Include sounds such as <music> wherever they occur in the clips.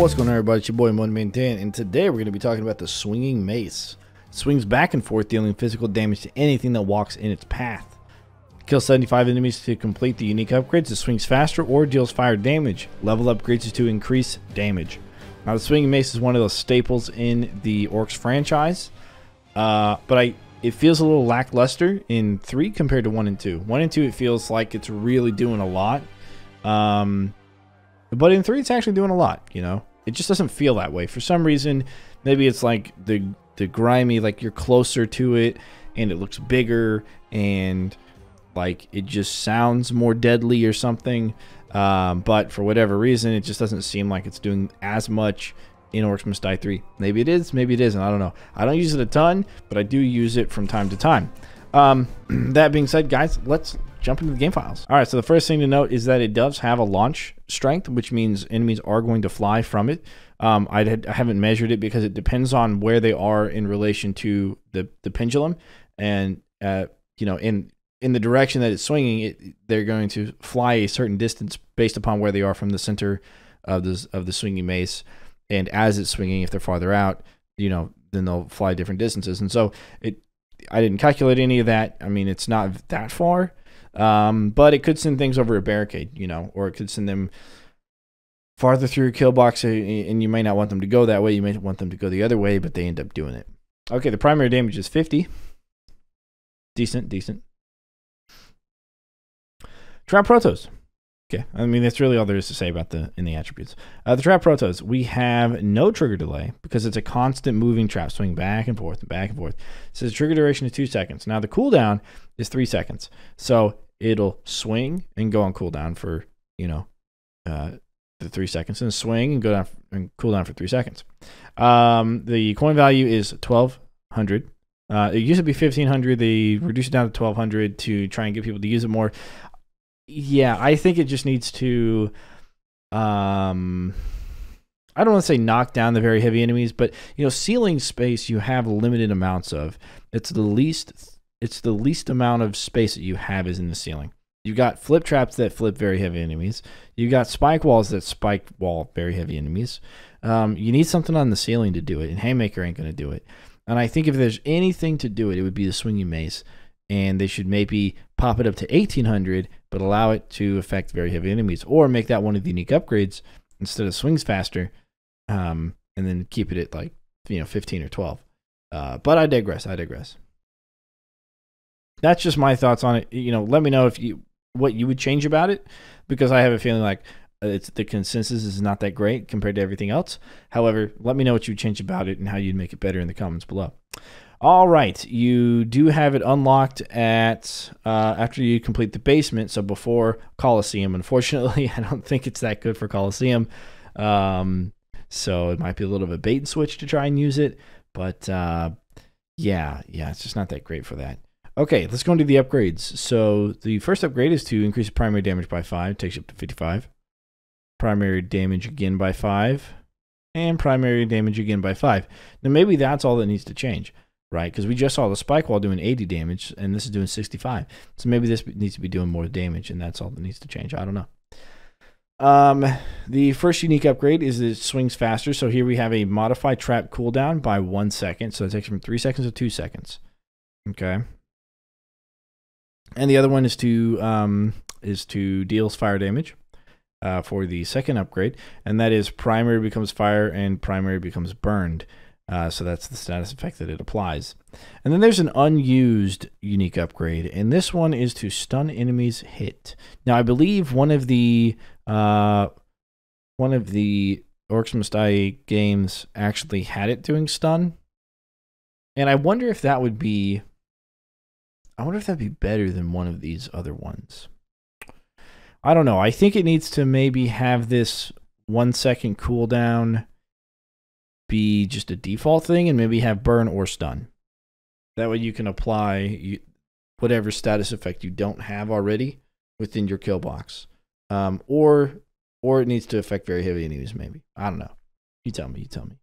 what's going on everybody? It's your boy Moon 10 and today we're going to be talking about the Swinging Mace. It swings back and forth dealing physical damage to anything that walks in its path. Kill 75 enemies to complete the unique upgrades. It swings faster or deals fire damage. Level upgrades to increase damage. Now the Swinging Mace is one of those staples in the Orcs franchise, uh, but I it feels a little lackluster in 3 compared to 1 and 2. 1 and 2 it feels like it's really doing a lot. Um, but in 3 it's actually doing a lot, you know. It just doesn't feel that way. For some reason, maybe it's like the the grimy like you're closer to it and it looks bigger and like it just sounds more deadly or something. Um, but for whatever reason, it just doesn't seem like it's doing as much in Orcs Must Die 3. Maybe it is, maybe it isn't. I don't know. I don't use it a ton, but I do use it from time to time. Um, <clears throat> that being said, guys, let's jump into the game files. All right, so the first thing to note is that it does have a launch strength, which means enemies are going to fly from it. Um, I, I haven't measured it because it depends on where they are in relation to the, the pendulum. And, uh, you know, in in the direction that it's swinging, it, they're going to fly a certain distance based upon where they are from the center of the, of the swinging mace. And as it's swinging, if they're farther out, you know, then they'll fly different distances. And so it, I didn't calculate any of that. I mean, it's not that far, um, but it could send things over a barricade, you know, or it could send them farther through a kill box, and you may not want them to go that way. You may want them to go the other way, but they end up doing it. Okay, the primary damage is 50. Decent, decent. Trap Protos. Okay, I mean that's really all there is to say about the in the attributes. Uh, the trap protos, we have no trigger delay because it's a constant moving trap, swing back and forth and back and forth. It says trigger duration is two seconds. Now the cooldown is three seconds, so it'll swing and go on cooldown for you know uh, the three seconds, and swing and go down and cool down for three seconds. Um, the coin value is twelve hundred. Uh, it used to be 1500 they reduced it down to 1200 to try and get people to use it more yeah, I think it just needs to um I don't want to say knock down the very heavy enemies, but you know, ceiling space you have limited amounts of. It's the least it's the least amount of space that you have is in the ceiling. You got flip traps that flip very heavy enemies. You got spike walls that spike wall very heavy enemies. Um, you need something on the ceiling to do it, and Haymaker ain't gonna do it. And I think if there's anything to do it, it would be the swinging mace and they should maybe pop it up to 1800 but allow it to affect very heavy enemies or make that one of the unique upgrades instead of swings faster um, and then keep it at like you know 15 or 12 uh, but i digress i digress. That's just my thoughts on it. You know let me know if you what you would change about it because i have a feeling like it's the consensus is not that great compared to everything else. However let me know what you would change about it and how you'd make it better in the comments below all right, you do have it unlocked at uh, after you complete the basement. So before Coliseum, unfortunately, <laughs> I don't think it's that good for Coliseum. Um, so it might be a little bit of a bait and switch to try and use it. But uh, yeah, yeah, it's just not that great for that. Okay, let's go into the upgrades. So the first upgrade is to increase primary damage by five, takes you up to 55. Primary damage again by five, and primary damage again by five. Now maybe that's all that needs to change right? Because we just saw the spike wall doing 80 damage, and this is doing 65. So maybe this needs to be doing more damage, and that's all that needs to change. I don't know. Um, the first unique upgrade is it swings faster. So here we have a modified trap cooldown by one second. So it takes from three seconds to two seconds. Okay. And the other one is to um, is to deals fire damage uh, for the second upgrade, and that is primary becomes fire and primary becomes burned. Uh, so that's the status effect that it applies. And then there's an unused unique upgrade, and this one is to stun enemies hit. Now I believe one of the uh, one of the Orcs Must Die games actually had it doing stun, and I wonder if that would be. I wonder if that'd be better than one of these other ones. I don't know. I think it needs to maybe have this one second cooldown be just a default thing and maybe have burn or stun. That way you can apply whatever status effect you don't have already within your kill box. Um, or or it needs to affect very heavy enemies maybe. I don't know. You tell me, you tell me.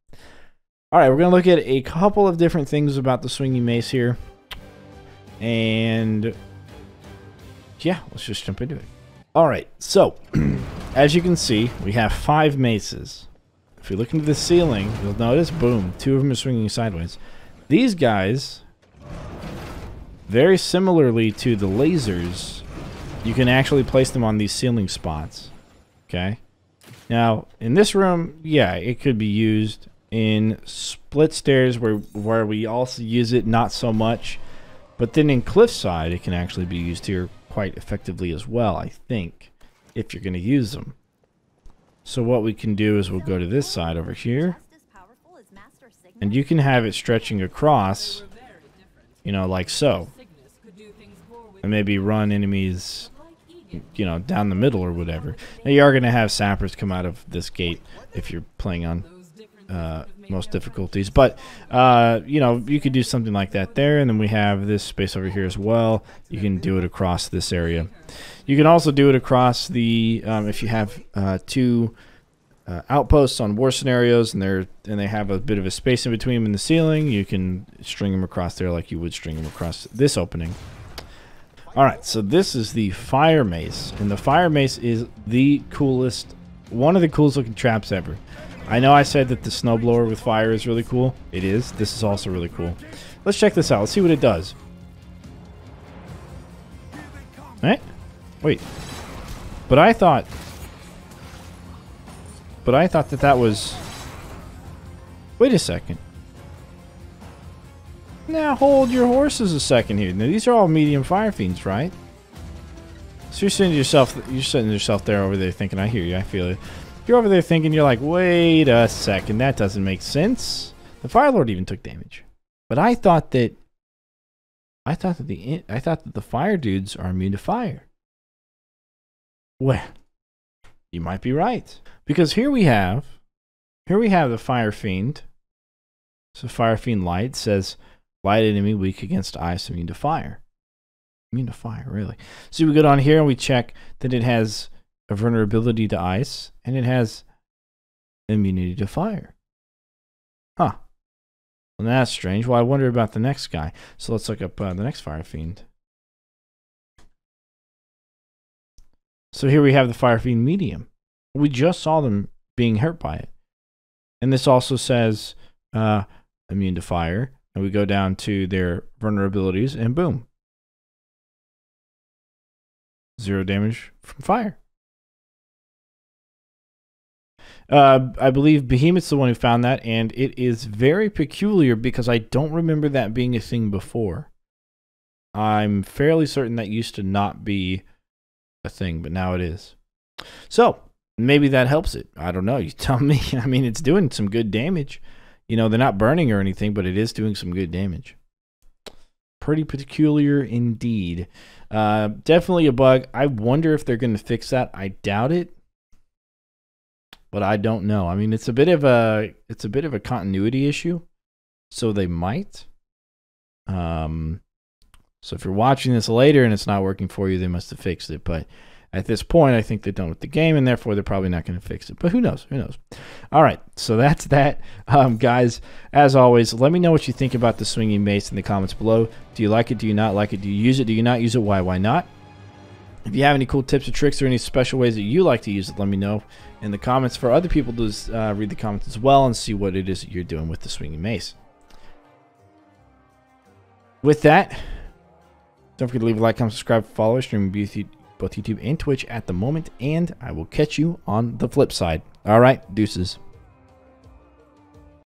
All right, we're going to look at a couple of different things about the swinging mace here. And yeah, let's just jump into it. All right, so <clears throat> as you can see, we have five maces if you look into the ceiling, you'll notice, boom, two of them are swinging sideways. These guys, very similarly to the lasers, you can actually place them on these ceiling spots. Okay? Now, in this room, yeah, it could be used in split stairs where where we also use it not so much. But then in cliffside, it can actually be used here quite effectively as well, I think, if you're going to use them. So what we can do is we'll go to this side over here. And you can have it stretching across, you know, like so. And maybe run enemies, you know, down the middle or whatever. Now you are going to have sappers come out of this gate if you're playing on uh, most difficulties. But, uh, you know, you could do something like that there. And then we have this space over here as well. You can do it across this area. You can also do it across the, um, if you have uh, two uh, outposts on war scenarios and they're and they have a bit of a space in between them in the ceiling, you can string them across there like you would string them across this opening. All right, so this is the fire mace, and the fire mace is the coolest, one of the coolest looking traps ever. I know I said that the snowblower with fire is really cool. It is. This is also really cool. Let's check this out. Let's see what it does. Alright. Wait. But I thought... But I thought that that was... Wait a second. Now hold your horses a second here. Now these are all medium fire fiends, right? So you're sitting yourself, you're sitting yourself there over there thinking, I hear you, I feel it. You're over there thinking, you're like, wait a second, that doesn't make sense. The Fire Lord even took damage. But I thought that, I thought that the, I thought that the fire dudes are immune to fire. Well, you might be right. Because here we have, here we have the Fire Fiend. So Fire Fiend Light says, light enemy weak against ice, immune to fire. Immune to fire, really. So we go down here and we check that it has a vulnerability to ice, and it has immunity to fire. Huh. Well, that's strange. Well, I wonder about the next guy. So let's look up uh, the next Fire Fiend. So here we have the Fire Fiend Medium. We just saw them being hurt by it. And this also says uh, immune to fire. And we go down to their vulnerabilities, and boom. Zero damage from fire. Uh, I believe Behemoth's the one who found that, and it is very peculiar because I don't remember that being a thing before. I'm fairly certain that used to not be a thing, but now it is. So maybe that helps it. I don't know. You <laughs> tell me. I mean, it's doing some good damage. You know, they're not burning or anything, but it is doing some good damage. Pretty peculiar indeed. Uh, definitely a bug. I wonder if they're going to fix that. I doubt it but I don't know. I mean, it's a bit of a it's a bit of a continuity issue, so they might. Um, so if you're watching this later and it's not working for you, they must have fixed it. But at this point, I think they're done with the game, and therefore they're probably not going to fix it. But who knows? Who knows? All right, so that's <laughs> that, um, guys. As always, let me know what you think about the swinging mace in the comments below. Do you like it? Do you not like it? Do you use it? Do you not use it? Why? Why not? If you have any cool tips or tricks or any special ways that you like to use it, let me know in the comments for other people to uh, read the comments as well and see what it is that you're doing with the swinging mace. With that, don't forget to leave a like, comment, subscribe, follow, stream both YouTube and Twitch at the moment, and I will catch you on the flip side. All right, deuces.